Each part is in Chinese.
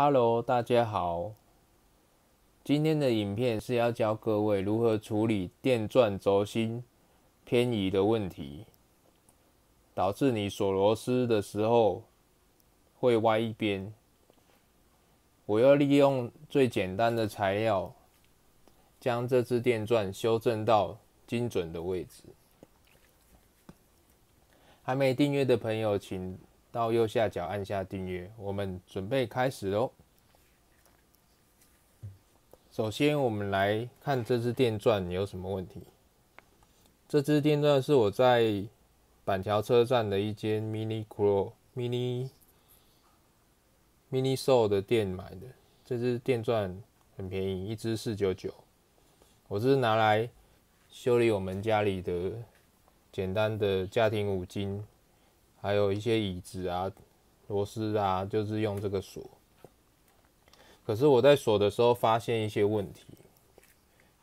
Hello，大家好。今天的影片是要教各位如何处理电钻轴心偏移的问题，导致你锁螺丝的时候会歪一边。我要利用最简单的材料，将这支电钻修正到精准的位置。还没订阅的朋友，请到右下角按下订阅。我们准备开始喽。首先，我们来看这支电钻有什么问题。这支电钻是我在板桥车站的一间 Mini Cro Mini Mini Soul 的店买的。这支电钻很便宜，一支四九九。我是拿来修理我们家里的简单的家庭五金，还有一些椅子啊、螺丝啊，就是用这个锁。可是我在锁的时候发现一些问题，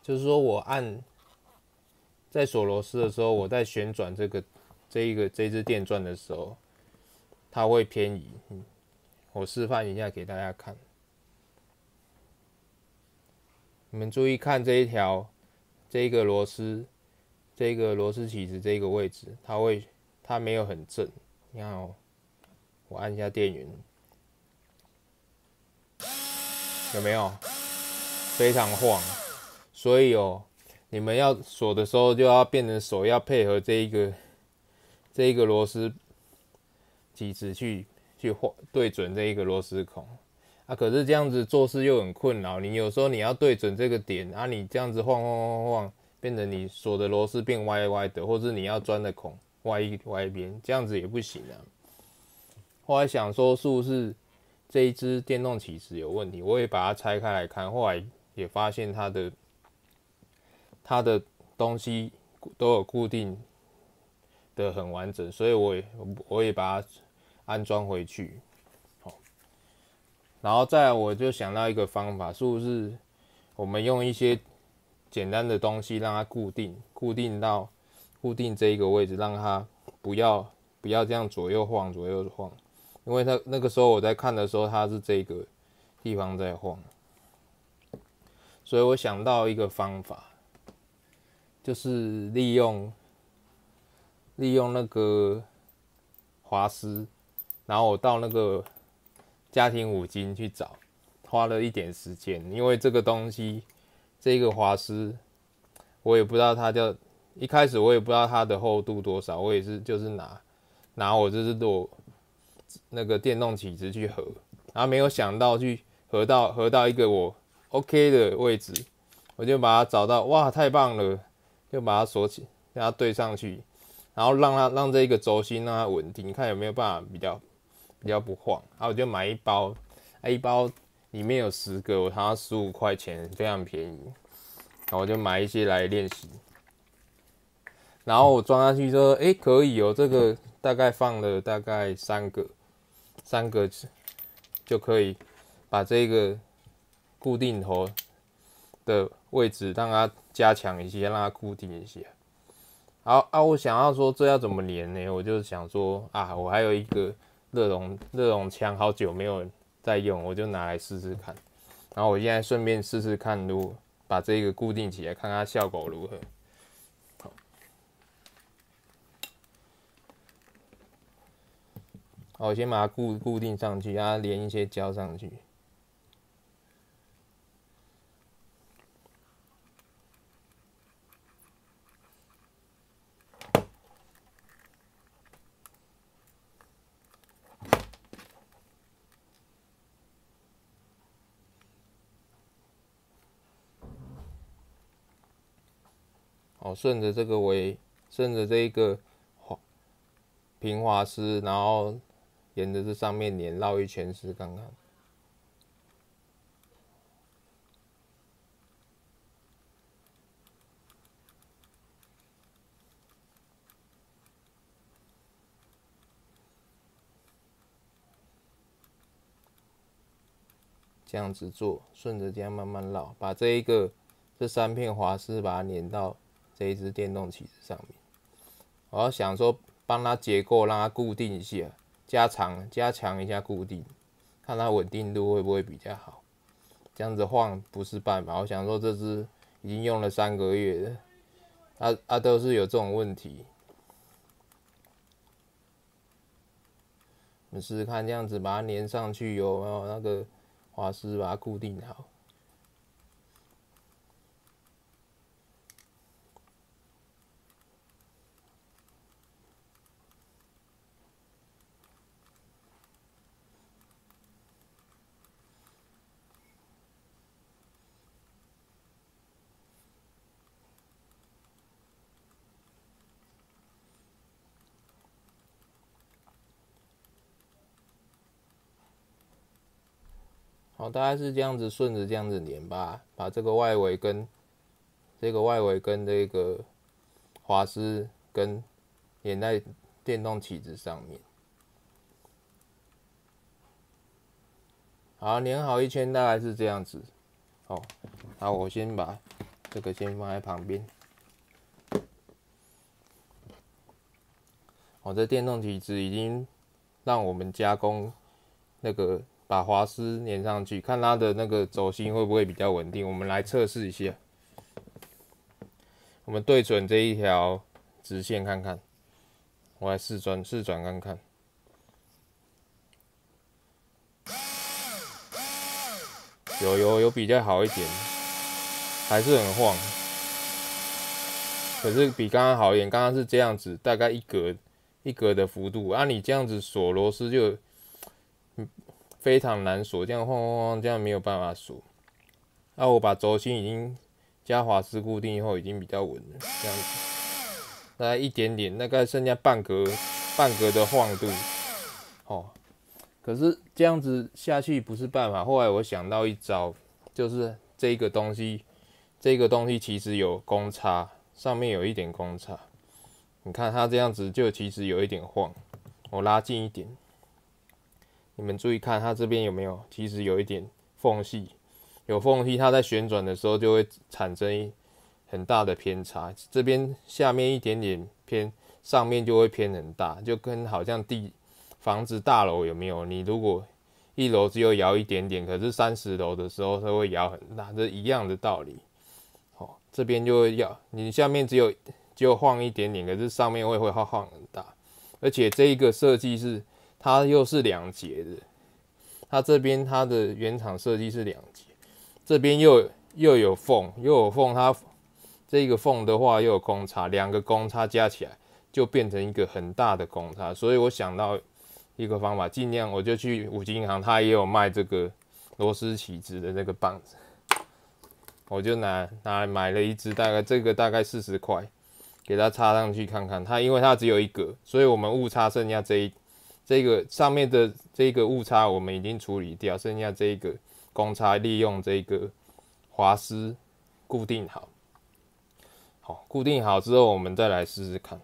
就是说我按在锁螺丝的时候，我在旋转这个这一个这支电钻的时候，它会偏移。我示范一下给大家看，你们注意看这一条这一个螺丝，这个螺丝起子这个位置，它会它没有很正。你看哦，我按一下电源。有没有非常晃？所以哦，你们要锁的时候就要变成手要配合这一个这一个螺丝机子去去晃对准这一个螺丝孔啊。可是这样子做事又很困扰，你有时候你要对准这个点啊，你这样子晃晃晃晃，变成你锁的螺丝变歪歪的，或者你要钻的孔歪一歪一边，这样子也不行啊。后来想说是不是？这一只电动起子有问题，我也把它拆开来看，后来也发现它的它的东西都有固定的很完整，所以我也我也把它安装回去。好，然后再我就想到一个方法，是不是我们用一些简单的东西让它固定，固定到固定这一个位置，让它不要不要这样左右晃左右晃。因为它那个时候我在看的时候，它是这个地方在晃，所以我想到一个方法，就是利用利用那个滑丝，然后我到那个家庭五金去找，花了一点时间，因为这个东西这个滑丝我也不知道它叫，一开始我也不知道它的厚度多少，我也是就是拿拿我这是做。那个电动起子去合，然后没有想到去合到合到一个我 OK 的位置，我就把它找到，哇，太棒了，就把它锁起，让它对上去，然后让它让这一个轴心让它稳定，看有没有办法比较比较不晃。然后我就买一包，一包里面有十个，我它十五块钱，非常便宜。然后我就买一些来练习，然后我装上去说，哎，可以哦，这个大概放了大概三个。三个就可以把这个固定头的位置让它加强一些，让它固定一些。好啊，我想要说这要怎么连呢？我就想说啊，我还有一个热熔热熔枪，好久没有在用，我就拿来试试看。然后我现在顺便试试看，如果把这个固定起来，看它效果如何。好，我先把它固固定上去，然后连一些胶上去。好，顺着这个尾，顺着这一个滑平滑丝，然后。沿着这上面连绕一圈试看看，这样子做，顺着这样慢慢绕，把这一个这三片滑丝把它粘到这一只电动起子上面。我要想说，帮它结构让它固定一下。加长加强一下固定，看它稳定度会不会比较好。这样子晃不是办法。我想说这只已经用了三个月了，啊啊都是有这种问题。你试试看，这样子把它粘上去，有没有那个滑丝把它固定好？好，大概是这样子，顺着这样子粘吧，把这个外围跟这个外围跟这个滑丝跟粘在电动起子上面。好，粘好一圈，大概是这样子。好，好，我先把这个先放在旁边。我这电动体子已经让我们加工那个。把滑丝粘上去，看它的那个轴心会不会比较稳定。我们来测试一下，我们对准这一条直线看看，我来试转试转看看，有有有比较好一点，还是很晃，可是比刚刚好一点。刚刚是这样子，大概一格一格的幅度，那你这样子锁螺丝就。非常难锁，这样晃晃晃，这样没有办法锁。那我把轴心已经加滑丝固定以后，已经比较稳了。这样子，大概一点点，大概剩下半格半格的晃度。哦，可是这样子下去不是办法。后来我想到一招，就是这个东西，这个东西其实有公差，上面有一点公差。你看它这样子就其实有一点晃，我拉近一点。你们注意看，它这边有没有？其实有一点缝隙，有缝隙，它在旋转的时候就会产生很大的偏差。这边下面一点点偏，上面就会偏很大，就跟好像地房子大楼有没有？你如果一楼只有摇一点点，可是三十楼的时候它会摇很大，这一样的道理。哦，这边就会要你下面只有就晃一点点，可是上面会会晃晃很大，而且这一个设计是。它又是两节的，它这边它的原厂设计是两节，这边又又有缝，又有缝，它这个缝的话又有公差，两个公差加起来就变成一个很大的公差，所以我想到一个方法，尽量我就去五金行，它也有卖这个螺丝起子的那个棒子，我就拿拿来买了一支，大概这个大概四十块，给它插上去看看，它因为它只有一个，所以我们误差剩下这一。这个上面的这个误差我们已经处理掉，剩下这个公差利用这个滑丝固定好。好，固定好之后，我们再来试试看。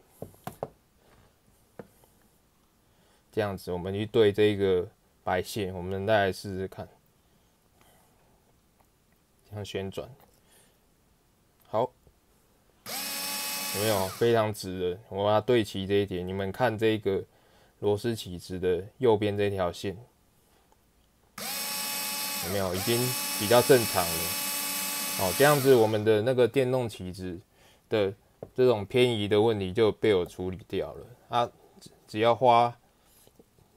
这样子，我们去对这个白线，我们再来试试看。这样旋转，好，有没有非常直的？我要对齐这一点，你们看这个。螺丝起子的右边这条线有没有已经比较正常了？哦，这样子我们的那个电动起子的这种偏移的问题就被我处理掉了。啊只要花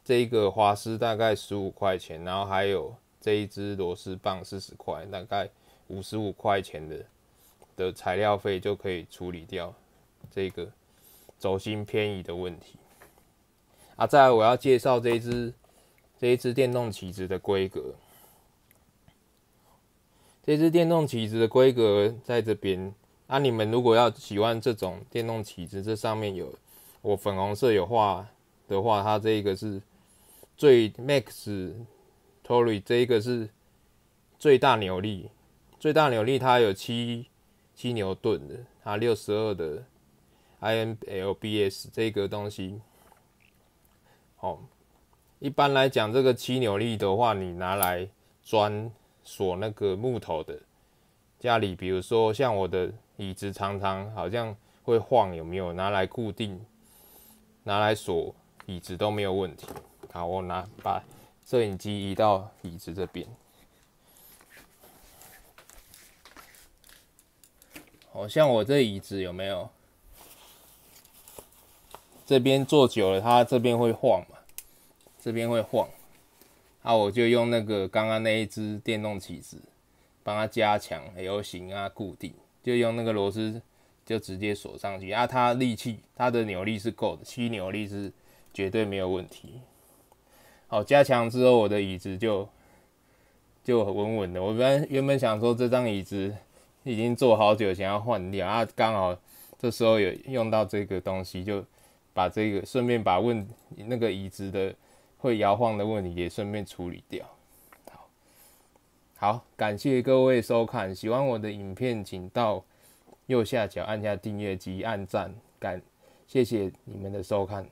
这一个滑丝大概十五块钱，然后还有这一支螺丝棒四十块，大概五十五块钱的的材料费就可以处理掉这个轴心偏移的问题。啊，再来我要介绍这一支这一支电动起子的规格。这支电动起子的规格在这边。啊，你们如果要喜欢这种电动起子，这上面有我粉红色有画的话，它这个是最 Max Tory，这一个是最大扭力，最大扭力它有七七牛顿的，它六十二的 IMLBS 这个东西。哦，一般来讲，这个七扭力的话，你拿来钻锁那个木头的，家里比如说像我的椅子常常好像会晃，有没有拿来固定，拿来锁椅子都没有问题。好，我拿把摄影机移到椅子这边。好像我这椅子有没有？这边坐久了，它这边会晃？这边会晃，啊，我就用那个刚刚那一只电动起子，帮它加强 L 型啊，固定，就用那个螺丝就直接锁上去啊。它力气，它的扭力是够的，吸扭力是绝对没有问题。好，加强之后，我的椅子就就稳稳的。我原原本想说这张椅子。已经坐好久，想要换掉啊！刚好这时候有用到这个东西，就把这个顺便把问那个椅子的会摇晃的问题也顺便处理掉。好，好，感谢各位收看，喜欢我的影片，请到右下角按下订阅及按赞，感谢谢你们的收看。